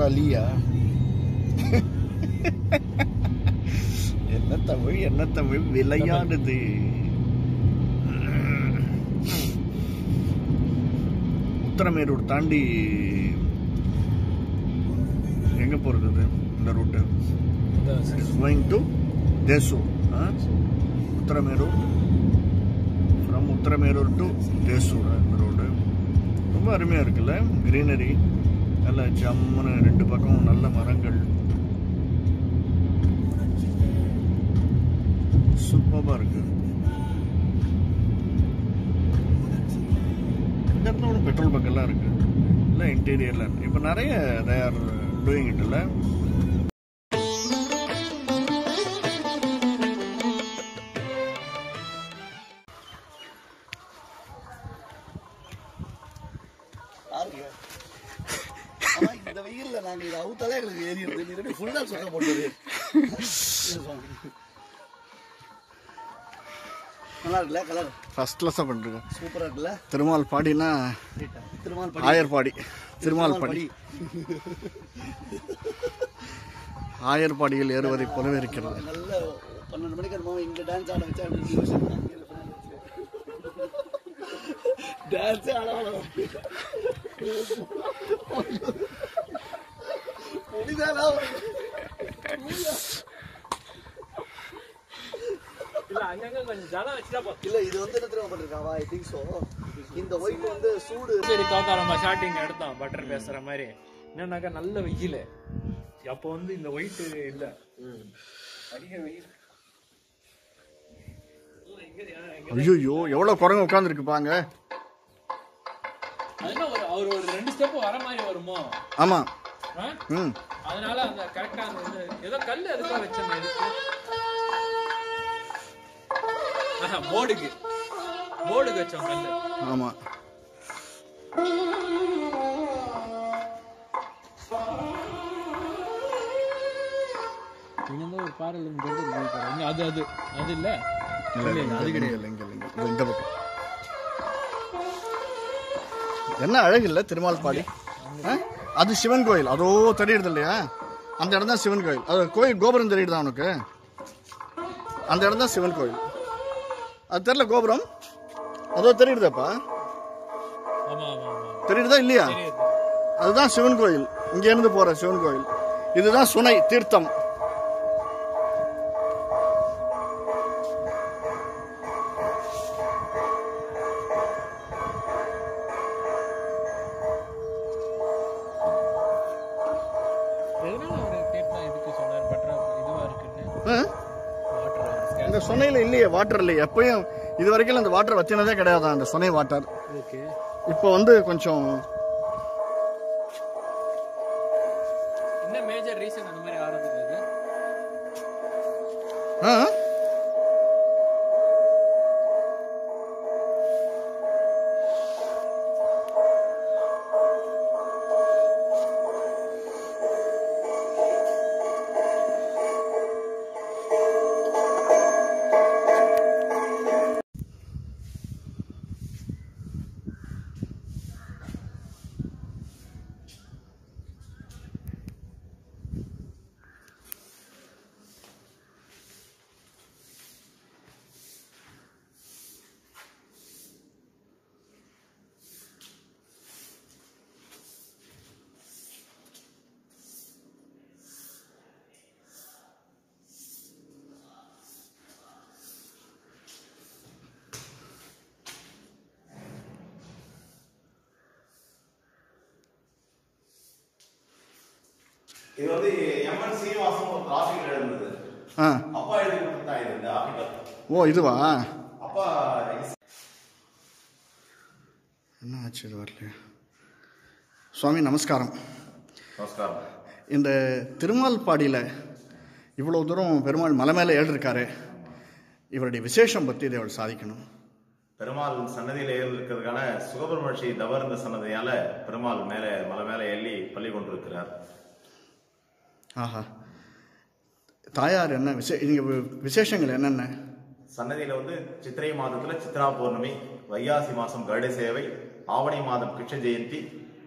பொறாலியா என்ன தமிழ் என்ன தமிழ்? விளையாடுது. உத்தரமேரூர் தாண்டி எங்க போறது இது? இந்த route going to Desur Uttaramerur. From Uttaramerur to Desur இந்த ரோடு ரொம்ப அருமையாக இருக்குல்ல கிரீனரி நல்ல ஜம்முன்னு ரெண்டு பக்கம் நல்ல மரங்கள். சூப்பராக இருக்கு. இந்த இடத்துல ஒன்று பெட்ரோல் பக்கெல்லாம் இருக்கு. இல்லை இன்டீரியரில் இப்போ நிறைய தயார் டூயிங் இட் இல்லை. அவுத்தாலே எங்களுக்கு ஏறிடுது நீ ரெண்டு ஃபுல்லா சொக்க போட்டது நல்லா இருக்குல்ல கலர் ஃபர்ஸ்ட் கிளாஸாக பண்ணிருக்கோம் சூப்பரா இருக்குல்ல? திருமால் பாடினா திருமால் படி. ஆயர்பாடி திருமால் பாடி. ஆயர்பாடியில் ஏறுவதை போலவே இருக்கிறது. நல்ல பன்னெண்டு மணிக்கு வருமா இங்க டான்ஸ் ஆட வச்சா டான்ஸ் ஆட இல்ல இது வந்து என்ன தெரியுமா பண்ணிருக்காவா ஐ திங்க் சோ இந்த ஒயிட் வந்து சூடு. சரி தோத்தாரமா ஷார்ட்டிங் எடுத்தோம். பட்டர் பேசுற மாதிரி. என்னன்னாக்கா நல்ல வெயில். அப்போ வந்து இந்த ஒயிட் இல்ல. அதிக வெயில். ஐயோ எவ்வளோ குரங்கு உட்காந்துருக்கு பாங்க அது என்ன ஒரு அவர் ஒரு ரெண்டு ஸ்டெப் வர மாதிரி வருமோ? ஆமாம் ஆ? ம் அதனால அந்த கரெக்டா அந்த இது ஏதோ கல் எதுக்கோ எதுக்கு ஆஹா, போர்டுக்கு. போர்டுக்கு வச்சோம் கல்லு. ஆமாம் இங்க ஒரு இருந்து அது அது. அது இல்ல? அது கிடையாது. இங்கே இந்த பக்கம். என்ன அழகு இல்லை திருமால் பாடி? ஆ? அது சிவன் கோயில். அதோ தெரியுது இல்லையா? அந்த இடம் தான் சிவன் கோயில். அது கோயில் கோபுரம் தெரியுதா உனக்கு? அந்த இடம் தான் சிவன் கோயில். அது தெரியல கோபுரம்? அதோ தெரியுதாப்பா தெரியுதா இல்லையா. அதுதான் சிவன் கோயில். இங்கேருந்து போற சிவன் கோயில். இதுதான் சுனை தீர்த்தம். சுனையில இல்லையே வாட்டர் இல்லையே. எப்பயும் இது வரைக்கும் அந்த வாட்டர் வச்சினதே கிடையாது அந்த சுனை வாட்டர் ஓகே. இப்போ வந்து கொஞ்சம் என்ன மேஜர் ரீசன் அந்த மாதிரி ஆறதுக்கு? அது ஆ? இது வந்து எம்என் சீனிவாசன் ஒரு ஆர்டிகல் எழுந்தது அப்பா எழுதி கொடுத்தா இது இந்த ஆர்டிகல் ஓ இதுவா? அப்பா என்ன ஆச்சு இது வரலையா? சுவாமி நமஸ்காரம். நமஸ்காரம். இந்த திருமால் பாடியில் இவ்வளோ தூரம் பெருமாள் மலை மேலே ஏறிருக்காரு. இவருடைய விசேஷம் பற்றி இதை அவர் சாதிக்கணும். பெருமாள் சன்னதியில ஏறி இருக்கிறதுக்கான சுகபிரமட்சி தவறுந்த சன்னதியால பெருமாள் மேல மலை மேல எள்ளி பள்ளி கொண்டிருக்கிறார். ஆஹா. தாயார் என்ன விசே இங்கே விசேஷங்கள் என்னென்ன? சன்னதியில வந்து சித்திரை மாதத்துல சித்ரா பௌர்ணமி வைகாசி மாசம் கருட சேவை ஆவணி மாதம் கிருஷ்ண ஜெயந்தி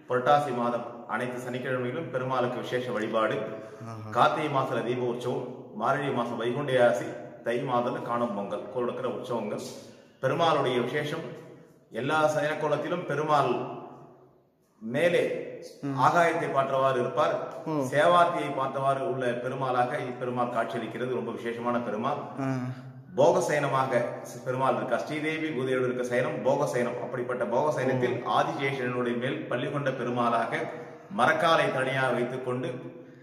புரட்டாசி மாதம் அனைத்து சனிக்கிழமைகளும் பெருமாளுக்கு விசேஷ வழிபாடு கார்த்திகை மாசத்துல தீப உற்சவம் மார்கழி மாசம் வைகுண்டையாசி தை மாதத்துல காணும் பொங்கல் கொடுக்கிற உற்சவங்கள் பெருமாளுடைய விசேஷம் எல்லா சயனக்கோலத்திலும் பெருமாள் மேலே ஆகாயத்தை பார்த்தவாறு இருப்பார். சேவார்த்தியை பார்த்தவாறு உள்ள பெருமாளாக இப்பெருமாள் காட்சியளிக்கிறது. ரொம்ப விசேஷமான பெருமாள். ஆ, போகசயனமாக பெருமாள் இருக்கா? ஸ்ரீதேவி பூதேவியோடு இருக்க சயனம் போகசயனம் அப்படிப்பட்ட போகசயனத்தில் ஆதிசேஷனுடைய மேல் பள்ளி கொண்ட பெருமாளாக மரக்காலை தனியாக வைத்துக் கொண்டு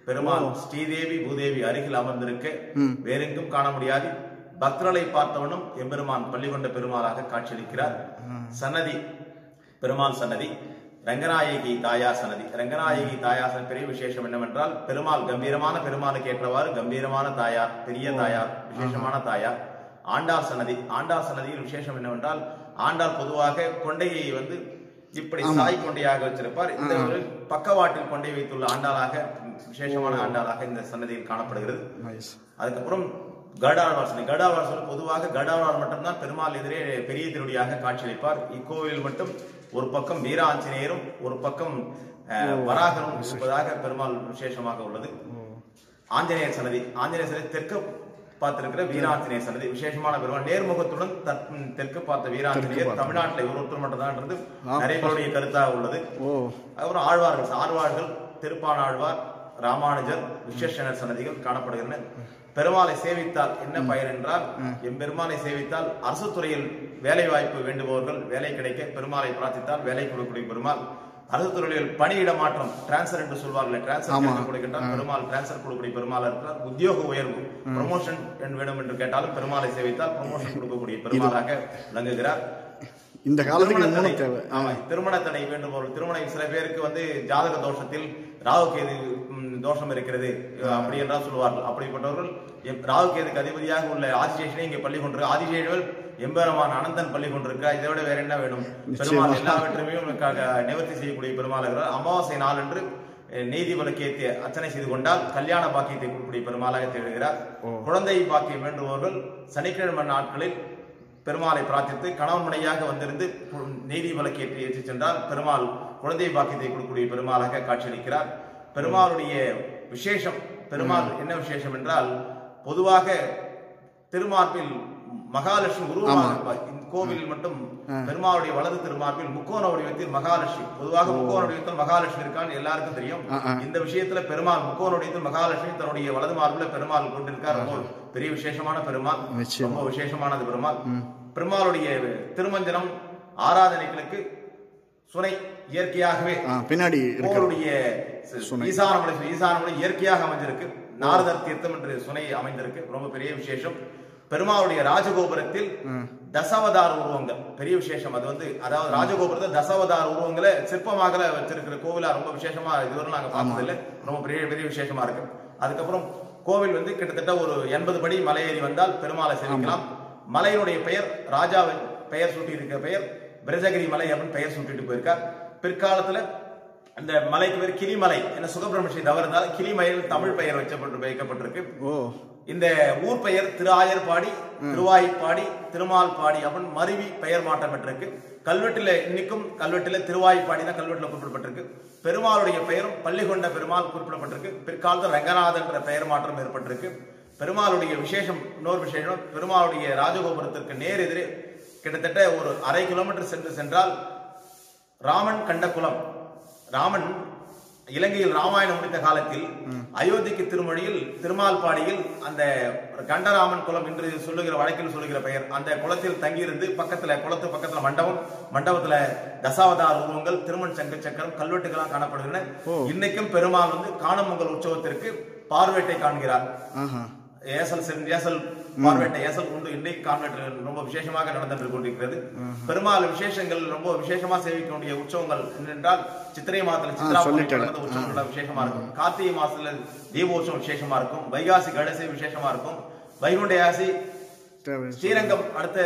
பெருமாள் ஸ்ரீதேவி பூதேவி அருகில் அமர்ந்திருக்க வேறெங்கும் காண முடியாது. பக்தர்களை பார்த்தவனும் எம்பெருமான் பள்ளி கொண்ட பெருமாளாக காட்சியளிக்கிறார். சன்னதி பெருமாள் சன்னதி. ரங்கநாயகி தாயார் சன்னதி. ரங்கநாயகி தாயார் சன்னதி பெரிய விசேஷம் என்னவென்றால் பெருமாள் கம்பீரமான பெருமாளுக்கு ஏற்றவாறு கம்பீரமான தாயார் பெரிய தாயார் விசேஷமான தாயார் ஆண்டாள் சன்னதி. ஆண்டாள் சன்னதியில் விசேஷம் என்னவென்றால் ஆண்டாள் பொதுவாக கொண்டையை வந்து இப்படி சாய் கொண்டையாக வச்சிருப்பார். இந்த ஒரு பக்கவாட்டில் கொண்டை வைத்துள்ள ஆண்டாளாக விசேஷமான ஆண்டாளாக இந்த சன்னதியில் காணப்படுகிறது. அதுக்கப்புறம் கடாழ்வார் சன்னதி. பொதுவாக கடாழ்வார் மட்டும்தான் பெருமாள் எதிரே பெரிய திருடியாக காட்சியளிப்பார். இக்கோவில் மட்டும் ஒரு பக்கம் வீர ஆஞ்சநேயரும் ஒரு பக்கம் வராகரும் இருப்பதாக பெருமாள் விசேஷமாக உள்ளது. ஆஞ்சநேயர் சன்னதி ஆஞ்சநேயர் சன்னதி தெற்கு பார்த்திருக்கிற வீராஞ்சநேயர் சன்னதி. விசேஷமான பெருமாள் நேர்முகத்துடன் தற்- தெற்கு பார்த்த வீராஞ்சநேயர் தமிழ்நாட்டில் ஒருத்தர் மட்டும்தான் நிறைய பேருடைய கருத்தாக உள்ளது. அப்புறம் ஆழ்வார்கள் ஆழ்வார்கள் திருப்பான ஆழ்வார் ராமானுஜர் விஸ்வேஸ்வரர் சன்னதிகள் காணப்படுகின்றன. பெருமாளை சேவித்தால் என்ன பயன் என்றால் எம்பெருமானை சேவித்தால் அரசு துறையில் வேலை வாய்ப்பு வேண்டுபவர்கள் வேலை கிடைக்க பெருமாளை பிரார்த்தித்தால் வேலை கொடுக்கக்கூடிய பெருமாள். அரசு துறையில் பணியிட மாற்றம் டிரான்ஸ்பர் என்று சொல்வார்கள் பெருமாள் டிரான்ஸ்பர் கொடுக்கக்கூடிய பெருமாள் இருக்கிறார். உத்தியோக உயர்வு ப்ரமோஷன் வேணும் என்று கேட்டாலும் பெருமாளை சேவித்தால் ப்ரமோஷன் கொடுக்கக்கூடிய பெருமாளாக விளங்குகிறார். இந்த காலத்துக்கு திருமண தடை. வேண்டுபவர்கள் திருமணம் சில பேருக்கு வந்து ஜாதக தோஷத்தில் ராகு கேது தோஷம் இருக்கிறது. அப்படி என்றால் சொல்லுவார்கள். அப்படிப்பட்டவர்கள் எம்- ராகு கேதுக்கு அதிபதியாக உள்ள ஆதிசேஷனை இங்கே பள்ளி கொண்டு ஆதிசேஷன் எம்பெருமான் அனந்தன் பள்ளி கொண்டிருக்கிறார் இதை விட வேற என்ன வேணும்? பெருமாள் எல்லாவற்றையுமே நிவர்த்தி செய்யக்கூடிய பெருமாள் அமாவாசை நாள் என்று நீதி விளக்கேற்றி அர்ச்சனை செய்து கொண்டால் கல்யாண பாக்கியத்தை கொடுக்கக்கூடிய பெருமாளாக திகழ்கிறார். குழந்தை பாக்கியம் வேண்டுபவர்கள் சனிக்கிழமை நாட்களில் பெருமாளை பிரார்த்தித்து கணவன் மனையாக வந்திருந்து நீதி விளக்கேற்றி ஏற்றி சென்றால் பெருமாள் குழந்தை பாக்கியத்தை கொடுக்கக்கூடிய பெருமாளாக காட்சியளிக்கிறார். பெருமாளுடைய விசேஷம் பெருமாள் என்ன விசேஷம் என்றால் பொதுவாக திருமார்பில் மகாலட்சுமி உருவமாக கோவிலில் மட்டும் பெருமாளுடைய வலது திருமார்பில் முக்கோண வடிவத்தில் மகாலட்சுமி. பொதுவாக முக்கோண வடிவத்தில் மகாலட்சுமி இருக்கான்னு எல்லாருக்கும் தெரியும். இந்த விஷயத்துல பெருமாள் முக்கோண வடிவத்தில் மகாலட்சுமி தன்னுடைய வலது மார்பில பெருமாள் கொண்டிருக்கார். ரொம்ப பெரிய விசேஷமான பெருமாள். ரொம்ப விசேஷமானது பெருமாள். பெருமாளுடைய திருமஞ்சனம் ஆராதனைகளுக்கு சுனை இயற்கையாகவே பின்னாடி ஈசானமலை ஈசானமலை இயற்கையாக அமைஞ்சிருக்கு நாரதர் தீர்த்தம் என்று சுனை அமைந்திருக்கு. ரொம்ப பெரிய விசேஷம். பெருமாளுடைய ராஜகோபுரத்தில் தசாவதார உருவங்கள். பெரிய விசேஷம். அது வந்து அதாவது ராஜகோபுரத்தில் தசாவதார உருவங்களை சிற்பமாக வச்சிருக்கிற கோவிலா ரொம்ப விசேஷமா இதுவரை நாங்க பார்த்தது இல்லை ரொம்ப பெரிய பெரிய விசேஷமா இருக்கு. அதுக்கப்புறம் கோவில் வந்து கிட்டத்தட்ட ஒரு எண்பது படி மலை ஏறி வந்தால் பெருமாளை சேவிக்கலாம். மலையினுடைய பெயர் ராஜாவின் பெயர் சூட்டி இருக்கிற பெயர் பிரஜகிரி மலை அப்படின்னு பெயர் சூட்டிட்டு போயிருக்கார் பிற்காலத்துல அந்த மலைக்கு பேர் கிளிமலை என்ன சுகபிரமணிய தவறுந்தால் கிளிமலையில் தமிழ் பெயர் வச்சப்பட்டு வைக்கப்பட்டிருக்கு. இந்த ஊர் பெயர் திருஆயர்பாடி திருவாய்ப்பாடி திருமால்பாடி அப்படின்னு மருவி பெயர் மாற்றம் பெற்றிருக்கு கல்வெட்டுல இன்னைக்கும் கல்வெட்டுல திருவாய்ப்பாடி தான் கல்வெட்டுல குறிப்பிடப்பட்டிருக்கு. பெருமாளுடைய பெயரும் பள்ளிகொண்ட பெருமாள் குறிப்பிடப்பட்டிருக்கு. பிற்காலத்தில் ரங்கநாதன் என்ற பெயர் மாற்றம் ஏற்பட்டிருக்கு. பெருமாளுடைய விசேஷம் இன்னொரு விசேஷம் பெருமாளுடைய ராஜகோபுரத்திற்கு நேர் எதிரே கிட்டத்தட்ட ஒரு அரை கிலோமீட்டர் சென்று சென்றால் ராமன் கண்ட குலம் ராமன் இலங்கையில் ராமாயணம் முடித்த காலத்தில் அயோத்திக்கு திருமொழியில் திருமால்பாடியில் அந்த கண்டராமன் குலம் என்று சொல்லுகிற வழக்கில் சொல்லுகிற பெயர். அந்த குளத்தில் தங்கியிருந்து பக்கத்துல குளத்து பக்கத்துல மண்டபம் மண்டபத்துல தசாவதார உருவங்கள் திருமண் சங்க சக்கரம் கல்வெட்டுகளாம் காணப்படுகின்றன. இன்னைக்கும் பெருமாள் வந்து காணமங்கல் உற்சவத்திற்கு பார்வேட்டை காண்கிறார். ஏசல் ஏசல் பார்வையிட்ட ஏசல் உண்டு இன்றைக்கு கான்வென்ட் ரொம்ப விசேஷமாக நடந்து கொண்டிருக்கிறது. பெரும்பாலும் விசேஷங்கள் ரொம்ப விசேஷமா சேவிக்கக்கூடிய உற்சவங்கள் என்னென்றால் சித்திரை மாதத்துல சித்ரா உற்சவங்கள் விசேஷமா இருக்கும். கார்த்திகை மாசத்துல தீபோற்சவம் விசேஷமா இருக்கும். வைகாசி கடைசி விசேஷமா இருக்கும். வைகுண்டையாசி தேவை ஸ்ரீரங்கம் அடுத்த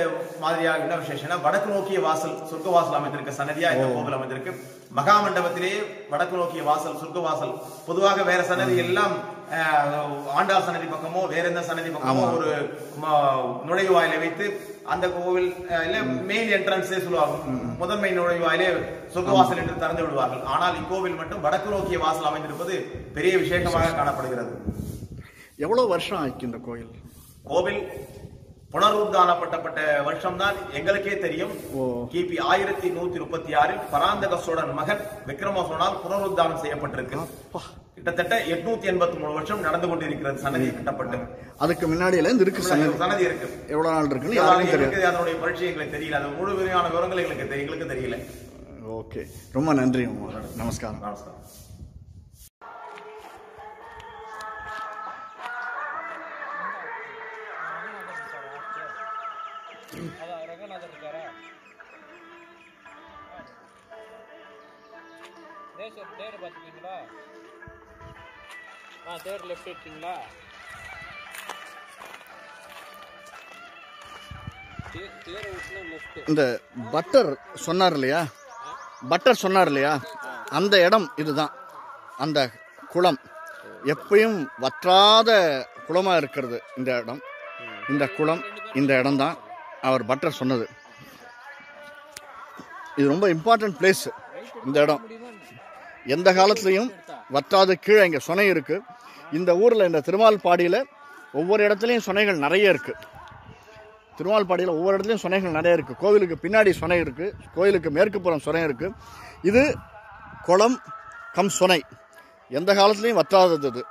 மாதிரியாக என்ன விசேஷம்னா வடக்கு நோக்கிய வாசல் சொர்க்க வாசல் அமைந்திருக்க சன்னதியா இந்த கோவில் அமைந்திருக்கு. மகா மண்டபத்திலேயே வடக்கு நோக்கிய வாசல் சொர்க்க வாசல். பொதுவாக வேற சன்னதி எல்லாம் அஹ், ஆண்டாள் சன்னதி பக்கமோ வேற எந்த சன்னதி பக்கமோ ஒரு நுழைவாயிலை வைத்து அந்த கோவில் இல்ல மெயின் என்ட்ரன்ஸே சொல்லுவாங்க. முதன்மை நுழைவாயிலே சொர்க்க வாசல் என்று திறந்து விடுவார்கள் ஆனால் இக்கோவில் மட்டும் வடக்கு நோக்கிய வாசல் அமைந்திருப்பது பெரிய விசேஷமாக காணப்படுகிறது. எவ்வளவு வருஷம் ஆயிருக்கு இந்த கோயில்? கோவில் புனருத்தானப்பட்டப்பட்ட வருஷம் தான் எங்களுக்கே தெரியும். கிபி ஆயிரத்தி நூத்தி முப்பத்தி ஆறில் பராந்தக சோழன் மகன் விக்ரம சோழனால் புனருத்தானம் செய்யப்பட்டிருக்கு. கிட்டத்தட்ட எட்நூத்தி எண்பத்தி மூணு வருஷம் நடந்து கொண்டிருக்கிறது சன்னதி கட்டப்பட்டு. அதுக்கு முன்னாடியில இருந்து இருக்கு சன்னதி. சன்னதி இருக்கு. எவ்வளவு நாள் இருக்குன்னு யாருக்கும் தெரியாது. அதனுடைய பரிச்சயம் எங்களுக்கு தெரியல. அது முழுமையான விவரங்கள் எங்களுக்கு எங்களுக்கு தெரியல. ஓகே. ரொம்ப நன்றி. நமஸ்காரம். நமஸ்காரம். அதான் ரங்கநாதர் இருக்காரா தேச தேர் பார்த்துட்டீங்களா ஆ தேர் லெஃப்ட் எடுத்தீங்களா இந்த பட்டர் சொன்னார் இல்லையா? பட்டர் சொன்னார் இல்லையா? அந்த இடம் இதுதான். அந்த குளம். எப்பயும் வற்றாத குளமாக இருக்கிறது இந்த இடம். இந்த குளம் இந்த இடம் தான் அவர் பட்டர் சொன்னது. இது ரொம்ப இம்பார்ட்டன்ட் பிளேஸ் இந்த இடம். எந்த காலத்துலையும் வற்றாத கீழே இங்கே சுனை இருக்குது இந்த ஊரில் இந்த திருமால்பாடியில் ஒவ்வொரு இடத்துலையும் சுனைகள் நிறைய இருக்குது திருமால்பாடியில் ஒவ்வொரு இடத்துலையும் சுனைகள் நிறைய இருக்குது கோவிலுக்கு பின்னாடி சுனை இருக்குது கோவிலுக்கு மேற்கு புறம் சுனை இருக்குது இது குளம் கம் சுனை. எந்த காலத்துலேயும் வற்றாதது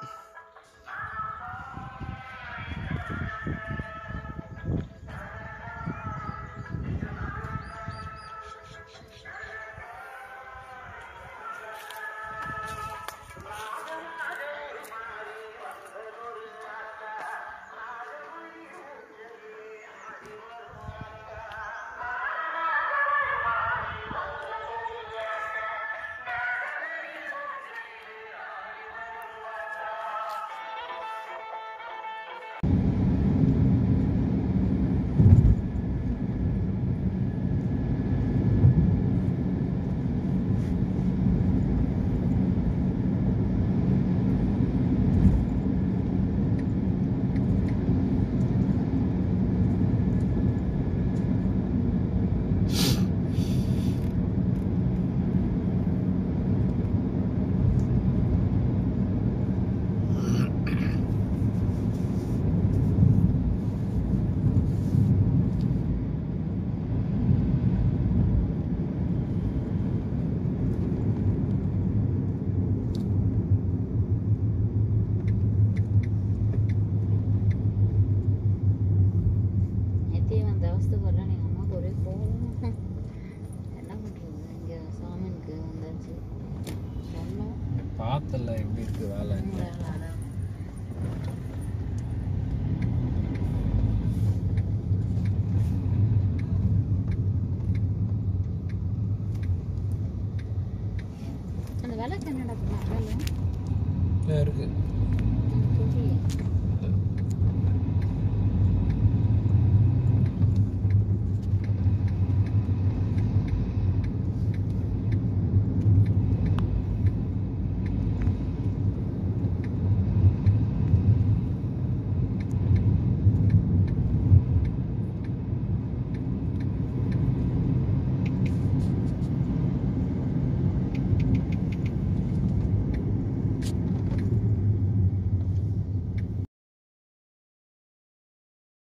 பார்த்தல எப்படி இருக்கு வேலை உங்களால் அதான் அந்த விளக்கு என்னடா